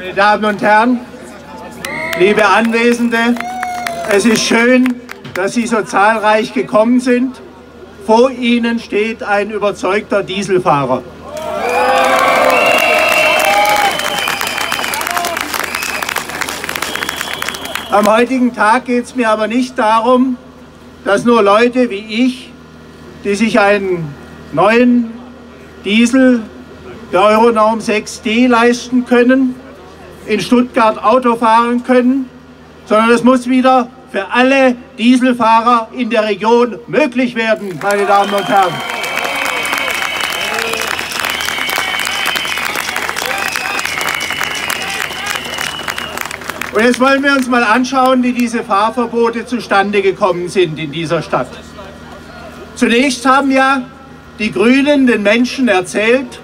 Meine Damen und Herren, liebe Anwesende, es ist schön, dass Sie so zahlreich gekommen sind. Vor Ihnen steht ein überzeugter Dieselfahrer. Am heutigen Tag geht es mir aber nicht darum, dass nur Leute wie ich, die sich einen neuen Diesel der Euronorm 6D leisten können, in Stuttgart Auto fahren können, sondern es muss wieder für alle Dieselfahrer in der Region möglich werden, meine Damen und Herren. Und jetzt wollen wir uns mal anschauen, wie diese Fahrverbote zustande gekommen sind in dieser Stadt. Zunächst haben ja die Grünen den Menschen erzählt,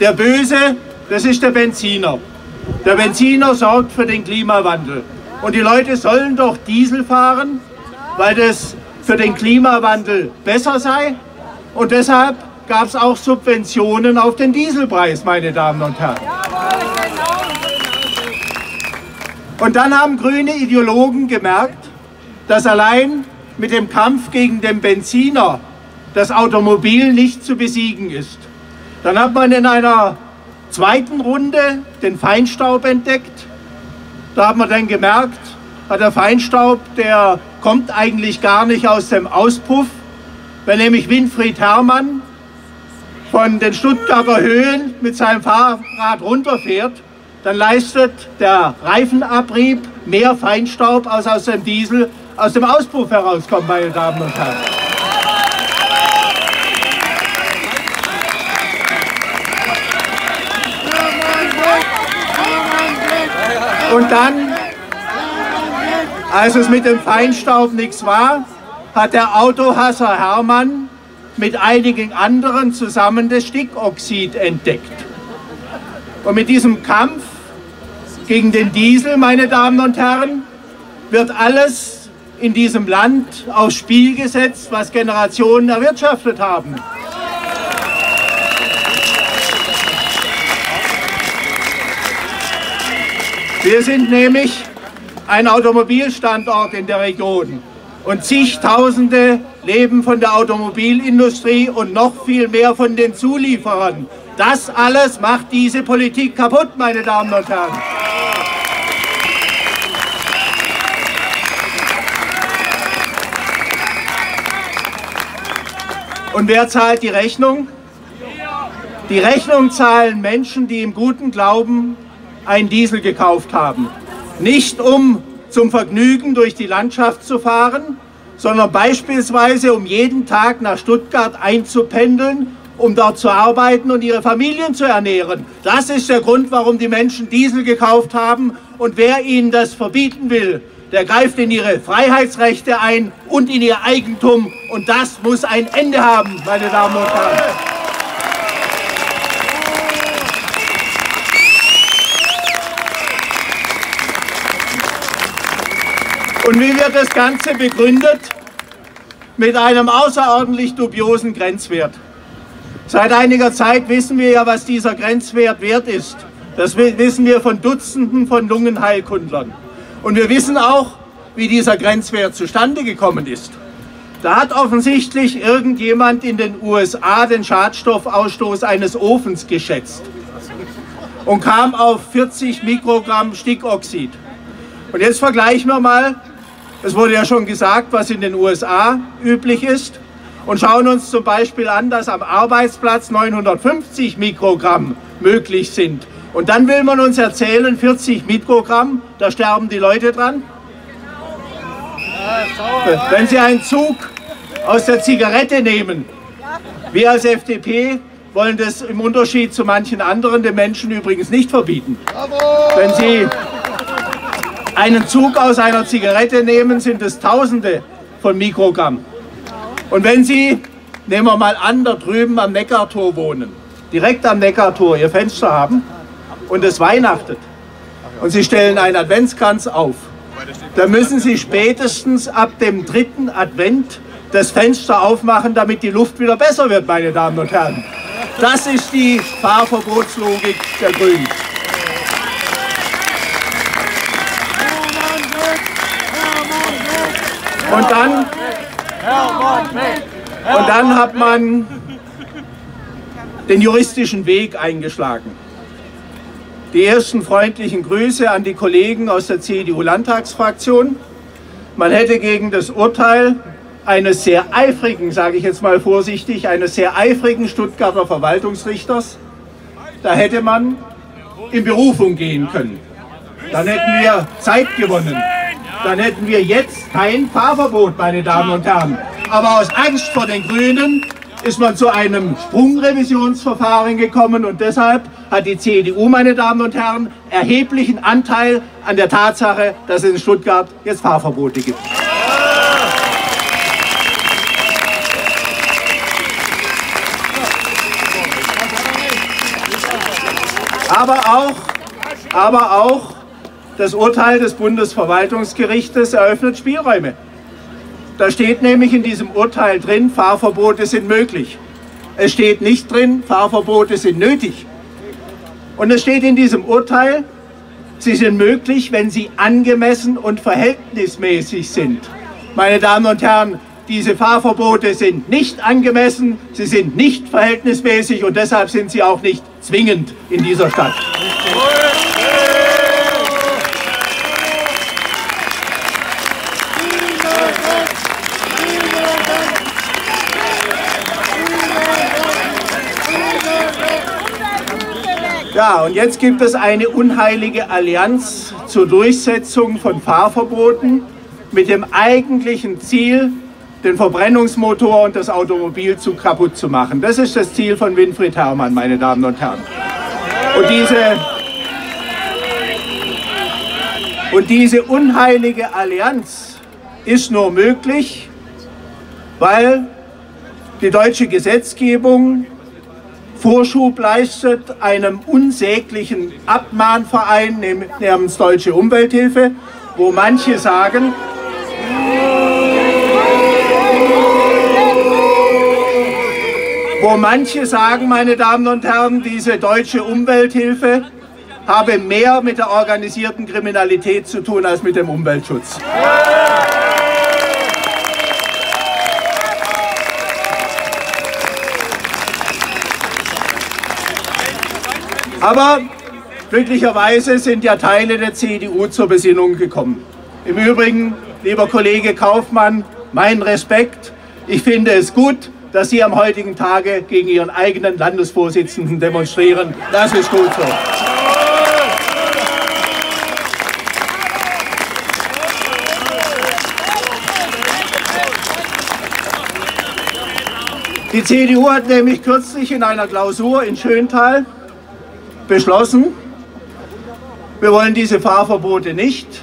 der Böse, das ist der Benziner. Der Benziner sorgt für den Klimawandel. Und die Leute sollen doch Diesel fahren, weil das für den Klimawandel besser sei. Und deshalb gab es auch Subventionen auf den Dieselpreis, meine Damen und Herren. Und dann haben grüne Ideologen gemerkt, dass allein mit dem Kampf gegen den Benziner das Automobil nicht zu besiegen ist. Dann hat man in einer zweiten Runde den Feinstaub entdeckt. Da hat man dann gemerkt, der Feinstaub, der kommt eigentlich gar nicht aus dem Auspuff. Wenn nämlich Winfried Herrmann von den Stuttgarter Höhen mit seinem Fahrrad runterfährt, dann leistet der Reifenabrieb mehr Feinstaub, als aus dem Diesel aus dem Auspuff herauskommt, meine Damen und Herren. Und dann, als es mit dem Feinstaub nichts war, hat der Autohasser Hermann mit einigen anderen zusammen das Stickoxid entdeckt. Und mit diesem Kampf gegen den Diesel, meine Damen und Herren, wird alles in diesem Land aufs Spiel gesetzt, was Generationen erwirtschaftet haben. Wir sind nämlich ein Automobilstandort in der Region und zigtausende leben von der Automobilindustrie und noch viel mehr von den Zulieferern. Das alles macht diese Politik kaputt, meine Damen und Herren. Und wer zahlt die Rechnung? Die Rechnung zahlen Menschen, die im guten Glauben einen Diesel gekauft haben. Nicht um zum Vergnügen durch die Landschaft zu fahren, sondern beispielsweise um jeden Tag nach Stuttgart einzupendeln, um dort zu arbeiten und ihre Familien zu ernähren. Das ist der Grund, warum die Menschen Diesel gekauft haben. Und wer ihnen das verbieten will, der greift in ihre Freiheitsrechte ein und in ihr Eigentum. Und das muss ein Ende haben, meine Damen und Herren. Und wie wird das Ganze begründet? Mit einem außerordentlich dubiosen Grenzwert. Seit einiger Zeit wissen wir ja, was dieser Grenzwert wert ist. Das wissen wir von Dutzenden von Lungenheilkundlern. Und wir wissen auch, wie dieser Grenzwert zustande gekommen ist. Da hat offensichtlich irgendjemand in den USA den Schadstoffausstoß eines Ofens geschätzt und kam auf 40 Mikrogramm Stickoxid. Und jetzt vergleichen wir mal, es wurde ja schon gesagt, was in den USA üblich ist, und schauen uns zum Beispiel an, dass am Arbeitsplatz 950 Mikrogramm möglich sind. Und dann will man uns erzählen, 40 Mikrogramm, da sterben die Leute dran. Wenn Sie einen Zug aus der Zigarette nehmen, wir als FDP wollen das im Unterschied zu manchen anderen den Menschen übrigens nicht verbieten. Wenn Sie einen Zug aus einer Zigarette nehmen, sind es Tausende von Mikrogramm. Und wenn Sie, nehmen wir mal an, da drüben am Neckartor wohnen, direkt am Neckartor Ihr Fenster haben, und es weihnachtet und Sie stellen einen Adventskranz auf, dann müssen Sie spätestens ab dem dritten Advent das Fenster aufmachen, damit die Luft wieder besser wird, meine Damen und Herren. Das ist die Fahrverbotslogik der Grünen. Und dann, und dann hat man den juristischen Weg eingeschlagen. Die ersten freundlichen Grüße an die Kollegen aus der CDU-Landtagsfraktion. Man hätte gegen das Urteil eines sehr eifrigen, sage ich jetzt mal vorsichtig, eines sehr eifrigen Stuttgarter Verwaltungsrichters, da hätte man in Berufung gehen können. Dann hätten wir Zeit gewonnen. Dann hätten wir jetzt kein Fahrverbot, meine Damen und Herren. Aber aus Angst vor den Grünen ist man zu einem Sprungrevisionsverfahren gekommen und deshalb hat die CDU, meine Damen und Herren, erheblichen Anteil an der Tatsache, dass es in Stuttgart jetzt Fahrverbote gibt. Aber auch, aber auch das Urteil des Bundesverwaltungsgerichtes eröffnet Spielräume. Da steht nämlich in diesem Urteil drin, Fahrverbote sind möglich. Es steht nicht drin, Fahrverbote sind nötig. Und es steht in diesem Urteil, sie sind möglich, wenn sie angemessen und verhältnismäßig sind. Meine Damen und Herren, diese Fahrverbote sind nicht angemessen, sie sind nicht verhältnismäßig und deshalb sind sie auch nicht zwingend in dieser Stadt. Ja, und jetzt gibt es eine unheilige Allianz zur Durchsetzung von Fahrverboten mit dem eigentlichen Ziel, den Verbrennungsmotor und das Automobil zu kaputt zu machen. Das ist das Ziel von Winfried Herrmann, meine Damen und Herren. Und diese, und diese unheilige Allianz ist nur möglich, weil die deutsche Gesetzgebung Vorschub leistet einem unsäglichen Abmahnverein namens Deutsche Umwelthilfe, wo manche sagen, wo manche sagen, meine Damen und Herren, diese deutsche Umwelthilfe habe mehr mit der organisierten Kriminalität zu tun als mit dem Umweltschutz. Aber glücklicherweise sind ja Teile der CDU zur Besinnung gekommen. Im Übrigen, lieber Kollege Kaufmann, mein Respekt. Ich finde es gut, dass Sie am heutigen Tage gegen Ihren eigenen Landesvorsitzenden demonstrieren. Das ist gut so. Die CDU hat nämlich kürzlich in einer Klausur in Schöntal beschlossen, wir wollen diese Fahrverbote nicht,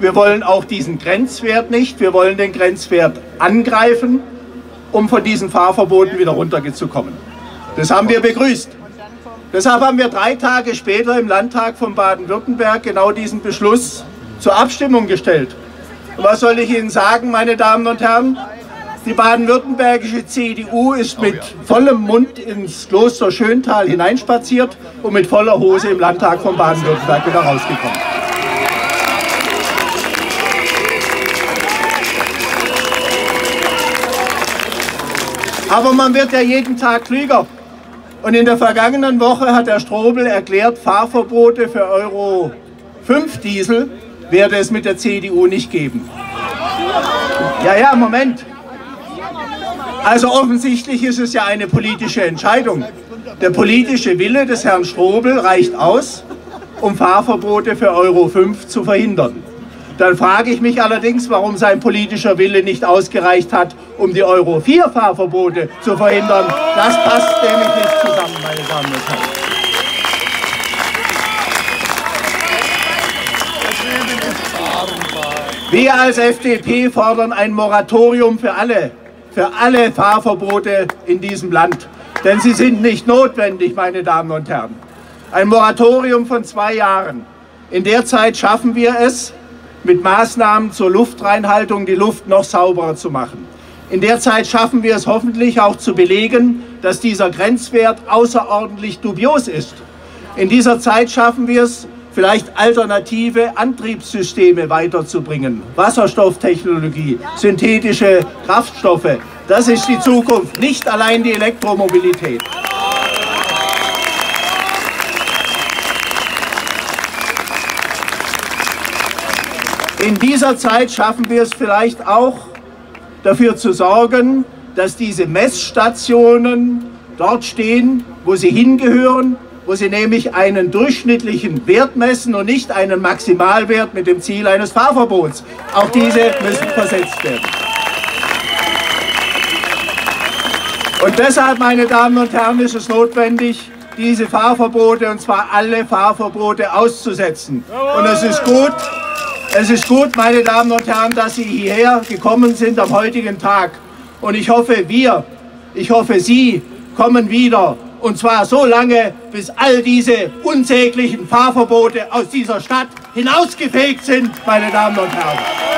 wir wollen auch diesen Grenzwert nicht, wir wollen den Grenzwert angreifen um von diesen Fahrverboten wieder runterzukommen. Das haben wir begrüßt. Deshalb haben wir drei Tage später im Landtag von Baden-Württemberg genau diesen Beschluss zur Abstimmung gestellt. Und was soll ich Ihnen sagen, meine Damen und Herren? Die baden-württembergische CDU ist mit vollem Mund ins Kloster Schöntal hineinspaziert und mit voller Hose im Landtag von Baden-Württemberg wieder rausgekommen. Aber man wird ja jeden Tag klüger. Und in der vergangenen Woche hat der Strobel erklärt, Fahrverbote für Euro 5 Diesel werde es mit der CDU nicht geben. Ja, ja, Moment. Also offensichtlich ist es ja eine politische Entscheidung. Der politische Wille des Herrn Strobel reicht aus, um Fahrverbote für Euro 5 zu verhindern. Dann frage ich mich allerdings, warum sein politischer Wille nicht ausgereicht hat, um die Euro 4 Fahrverbote zu verhindern. Das passt nämlich nicht zusammen, meine Damen und Herren. Wir als FDP fordern ein Moratorium für alle, für alle Fahrverbote in diesem Land. Denn sie sind nicht notwendig, meine Damen und Herren. Ein Moratorium von zwei Jahren. In der Zeit schaffen wir es, mit Maßnahmen zur Luftreinhaltung die Luft noch sauberer zu machen. In der Zeit schaffen wir es hoffentlich auch zu belegen, dass dieser Grenzwert außerordentlich dubios ist. In dieser Zeit schaffen wir es, vielleicht alternative Antriebssysteme weiterzubringen. Wasserstofftechnologie, synthetische Kraftstoffe. Das ist die Zukunft, nicht allein die Elektromobilität. In dieser Zeit schaffen wir es vielleicht auch, dafür zu sorgen, dass diese Messstationen dort stehen, wo sie hingehören, wo sie nämlich einen durchschnittlichen Wert messen und nicht einen Maximalwert mit dem Ziel eines Fahrverbots. Auch diese müssen versetzt werden. Und deshalb, meine Damen und Herren, ist es notwendig, diese Fahrverbote, und zwar alle Fahrverbote auszusetzen. Und es ist gut, es ist gut, meine Damen und Herren, dass Sie hierher gekommen sind am heutigen Tag. Und ich hoffe, wir, ich hoffe, Sie kommen wieder. Und zwar so lange, bis all diese unsäglichen Fahrverbote aus dieser Stadt hinausgefegt sind, meine Damen und Herren.